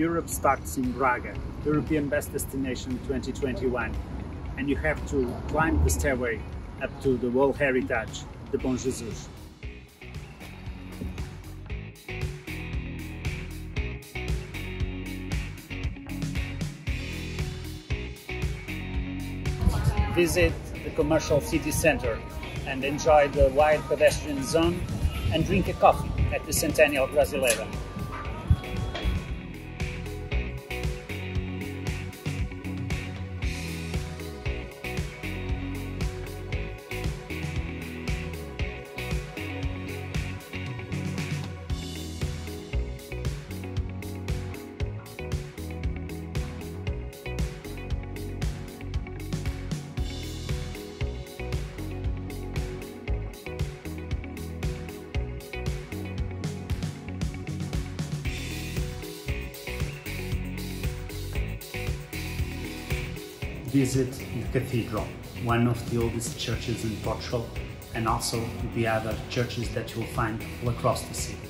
Europe starts in Braga, European Best Destination 2021, and you have to climb the stairway up to the World Heritage, the Bom Jesus. Visit the commercial city center and enjoy the wide pedestrian zone and drink a coffee at the Centennial Brasileira. Visit the cathedral, one of the oldest churches in Portugal, and also the other churches that you'll find all across the city.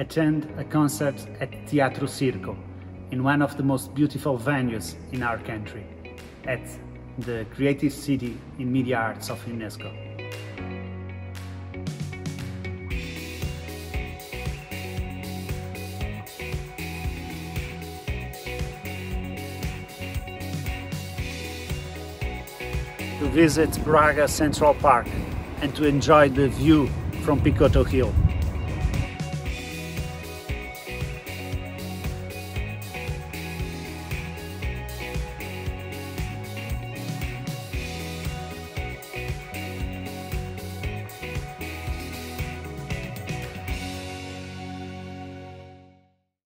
Attend a concert at Teatro Circo, in one of the most beautiful venues in our country, at the Creative City in Media Arts of UNESCO. To visit Braga Central Park and to enjoy the view from Picoto Hill.